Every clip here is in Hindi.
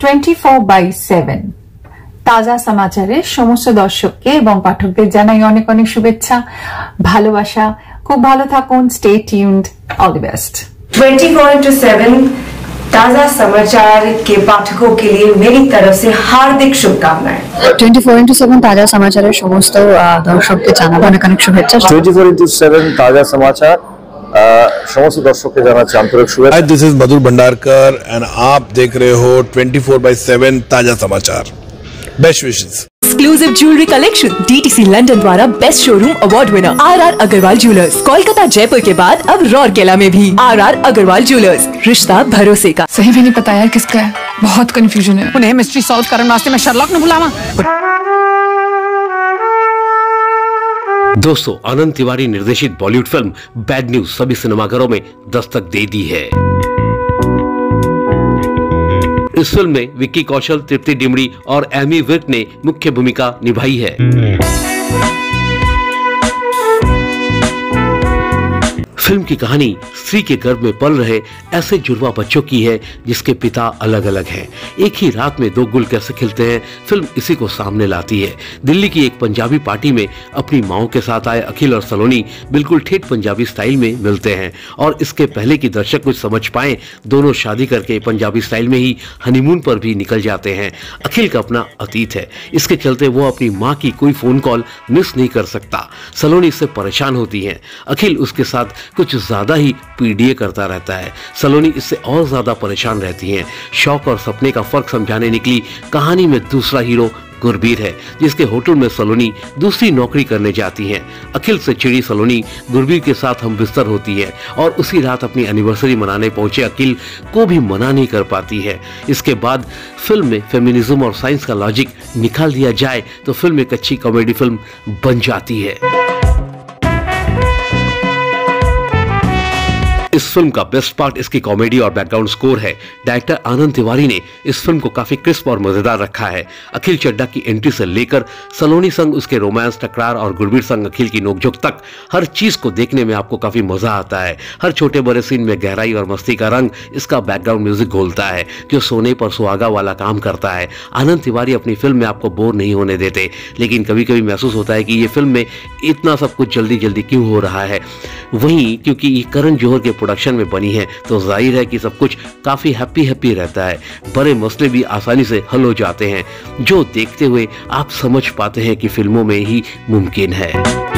টোয়েন্টি ফোর বাই সেভেন তাজা সমাচারের সমস্ত দর্শককে এবং পাঠকদের জানাই অনেক অনেক শুভেচ্ছা ভালোবাসা খুব ভালো থাকুন stay tuned all the best 24 into seven ताजा समाचार के पाठकों के लिए मेरी तरफ से हार्दिक शुभकामनाएं টোয়েন্টি ফোর ইন্টু সেভেন তাজা সমাচারের সমস্ত আহ, দর্শককে জানাবো অনেক অনেক শুভেচ্ছা টোয়েন্টি ফোর ইন্টু সেভেন তাজা समस्त दर्शक के जाना आंतरिक hi this is Madhur Bhandarkar and आप देख रहे हो 24 बाय 7 ताज़ा समाचार। बेस्ट विशेष exclusive jewellery collection DTC London द्वारा best showroom award winner R R Agarwal jewellers Kolkata Jaipur के बाद अब रौरकेला में भी आर आर अग्रवाल ज्वेलर्स रिश्ता भरोसे का। सही भी नहीं पता यार किसका है। बहुत कंफ्यूजन है। उन्हें मिस्ट्री सॉल्व करने वास्ते मैं शर्लॉक ने बुलावा। दोस्तों, आनंद तिवारी निर्देशित बॉलीवुड फ़िल्म बैड न्यूज़ सभी सिनेमाघरों में दस्तक दे दी है। इस फ़िल्म में विक्की कौशल, तृप्ति डिमड़ी और एमी विर्क ने मुख्य भूमिका निभाई है। फ़िल्म की कहानी स्त्री के गर्भ में पल रहे ऐसे जुड़वा बच्चों की है, जिसके पिता अलग अलग हैं। एक ही रात में दो गुल कैसे खिलते हैं, फ़िल्म इसी को सामने लाती है। दिल्ली की एक पंजाबी पार्टी में अपनी माओ के साथ आए अखिल और सलोनी बिल्कुल ठेठ पंजाबी स्टाइल में मिलते हैं और इसके पहले की दर्शक कुछ समझ पाए, दोनों शादी करके पंजाबी स्टाइल में ही हनीमून पर भी निकल जाते हैं। अखिल का अपना अतीत है। इसके चलते वो अपनी माँ की कोई फ़ोन कॉल मिस नहीं कर सकता। सलोनी इससे परेशान होती है। अखिल उसके साथ कुछ ज़्यादा ही पीडीए करता रहता है। सलोनी इससे और ज़्यादा परेशान रहती हैं। शौक और सपने का फ़र्क समझाने निकली कहानी में दूसरा हीरो गुरबीर है, जिसके होटल में सलोनी दूसरी नौकरी करने जाती हैं। अखिल से चिड़ी सलोनी गुरबीर के साथ हम बिस्तर होती है और उसी रात अपनी एनिवर्सरी मनाने पहुँचे अखिल को भी मना नहीं कर पाती है। इसके बाद फ़िल्म में फेमिनिज्म और साइंस का लॉजिक निकाल दिया जाए तो फ़िल्म एक अच्छी कॉमेडी फ़िल्म बन जाती है। इस फ़िल्म का बेस्ट पार्ट इसकी कॉमेडी और बैकग्राउंड स्कोर है। डायरेक्टर आनंद तिवारी ने इस फ़िल्म को काफ़ी क्रिस्प और मज़ेदार रखा है। अखिल चड्डा की एंट्री से लेकर सलोनी संग उसके रोमांस टकरार और गुरबीर संग अखिल की नोकझोंक तक हर चीज़ को देखने में आपको काफ़ी मज़ा आता है। हर छोटे बड़े सीन में गहराई और मस्ती का रंग इसका बैकग्राउंड म्यूज़िक घोलता है, जो सोने पर सुहागा वाला काम करता है। आनंद तिवारी अपनी फ़िल्म में आपको बोर नहीं होने देते, लेकिन कभी कभी महसूस होता है कि ये फ़िल्म में इतना सब कुछ जल्दी जल्दी क्यों हो रहा है? वहीं, क्योंकि करण जौहर के प्रोडक्शन में बनी है तो ज़ाहिर है कि सब कुछ काफ़ी हैप्पी हैप्पी रहता है। बड़े मसले भी आसानी से हल हो जाते हैं, जो देखते हुए आप समझ पाते हैं कि फ़िल्मों में ही मुमकिन है।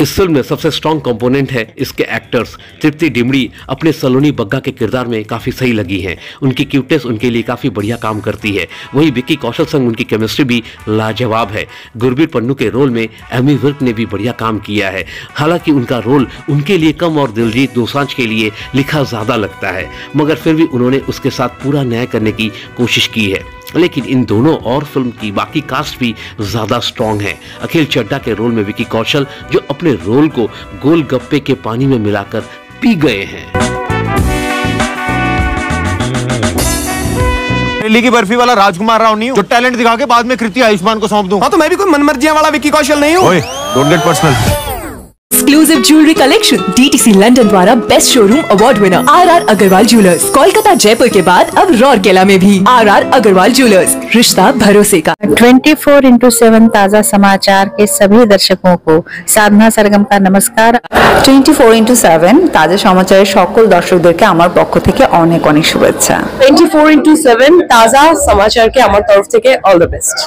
इस फ़िल्म में सबसे स्ट्रॉन्ग कंपोनेंट है इसके एक्टर्स तृप्ति डिमड़ी अपने सलोनी बग्गा के किरदार में काफ़ी सही लगी हैं। उनकी क्यूटनेस उनके लिए काफ़ी बढ़िया काम करती है। वहीं विक्की कौशल संग उनकी केमिस्ट्री भी लाजवाब है। गुरबीर पन्नू के रोल में एमी विर्क ने भी बढ़िया काम किया है। हालाँकि उनका रोल उनके लिए कम और दिलजीत दोसांझ के लिए लिखा ज़्यादा लगता है। मगर फिर भी उन्होंने उसके साथ पूरा न्याय करने की कोशिश की है। लेकिन इन दोनों और फ़िल्म की बाकी कास्ट भी ज़्यादा स्ट्रॉन्ग है। अखिल चड्डा के रोल में विकी कौशल जो अपने रोल को गोलगप्पे के पानी में मिलाकर पी गए हैं। दिल्ली की बर्फ़ी वाला राजकुमार राव नहीं जो टैलेंट दिखा के बाद में कृति आयुष्मान को सौंप दूँ। हाँ तो मैं भी कोई मनमर्जियाँ वाला विक्की कौशल नहीं हूँ। Don't get personal exclusive jewellery collection DTC London द्वारा best showroom award winner R R Agarwal jewellers Kolkata Jaipur के बाद अब रौरकेला में भी आर आर अग्रवाल ज्वेलर्स रिश्ता भरोसे का টোয়েন্টি ফোর ইন্টু সেভেন তাজা समाचार के सभी दर्शकों को साधना सरगम का नमस्कार টোয়েন্টি ফোর ইন্টু সেভেন তাজা সমাচারের সকল দর্শকদেরকে আমার পক্ষ থেকে অনেক অনেক শুভেচ্ছা ट्वेंटी फोर इंटू सेवन ताजा समाचार के हमारे तरफ থেকে ऑल द बेस्ट